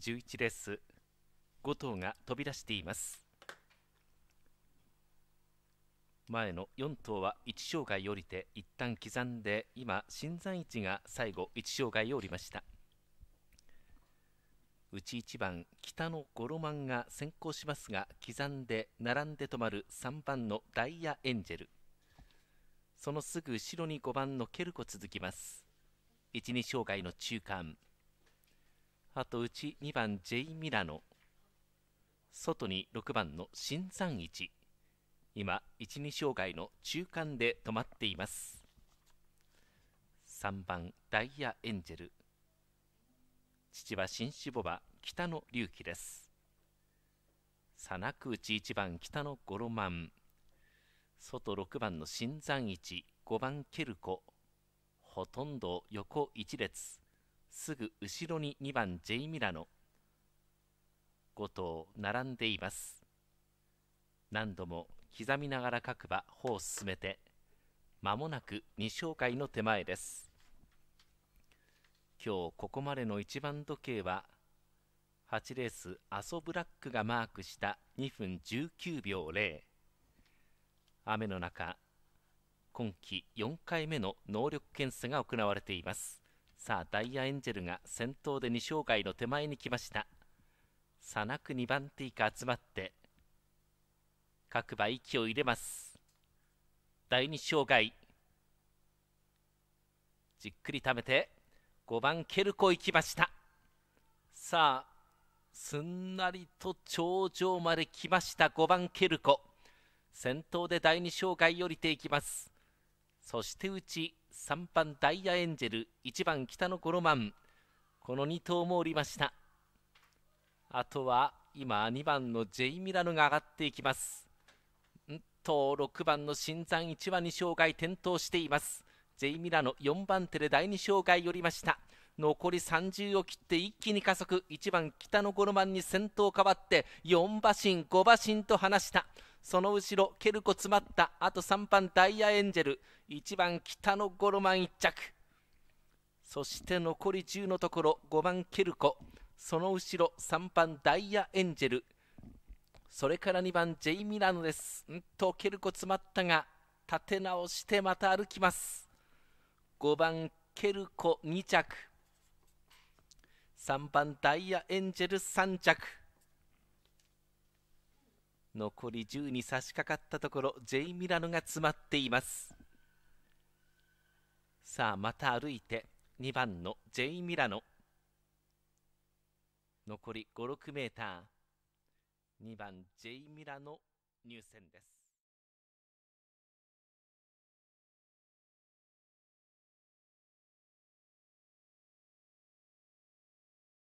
11レース5頭が飛び出しています。前の4頭は1障害を降りて一旦刻んで今新山一が最後1障害を降りました。内1番北のゴロマンが先行しますが刻んで並んで止まる3番のダイヤエンジェル。そのすぐ後ろに5番のケルコ続きます。12障害の中間。あと内2番ジェイ・ミラノ。外に6番の新山一今12障害の中間で止まっています。3番ダイヤエンジェル。父は新志母馬北の隆起です。佐那区内1番北のゴロマン外6番の新山一5番ケルコ。ほとんど横1列。すぐ後ろに2番ジェイミラノ5頭並んでいます。何度も刻みながら各馬歩を進めて間もなく2勝会の手前です。今日ここまでの一番時計は8レースアソブラックがマークした2分19秒0雨の中今季4回目の能力検査が行われています。さあダイヤエンジェルが先頭で2勝外の手前に来ました。さなく2番手以下集まって各馬息を入れます。第2障害。じっくり溜めて5番ケルコ行きました。さあすんなりと頂上まで来ました5番ケルコ。先頭で第2障害降りていきます。そしてうち3番ダイヤエンジェル1番北のゴロマン。この2頭もおりました。あとは今2番のジェイ・ミラノが上がっていきます。ん？と6番の新山1番に障害転倒しています。ジェイ・ミラノ4番手で第2障害寄りました。残り30を切って一気に加速。1番北のゴロマンに先頭変わって4馬身5馬身と離した。その後ろケルコ詰まった。あと3番ダイヤエンジェル。1番北のゴロマン1着。そして残り10のところ5番ケルコその後ろ3番ダイヤエンジェル。それから2番ジェイ・ミラノです。んとケルコ詰まったが立て直してまた歩きます。5番ケルコ2着。3番ダイヤエンジェル3着。残り10に差し掛かったところジェイ・ミラノが詰まっています。さあまた歩いて2番のジェイ・ミラノ。残り56メーター。2番ジェイ・ミラノ入線です。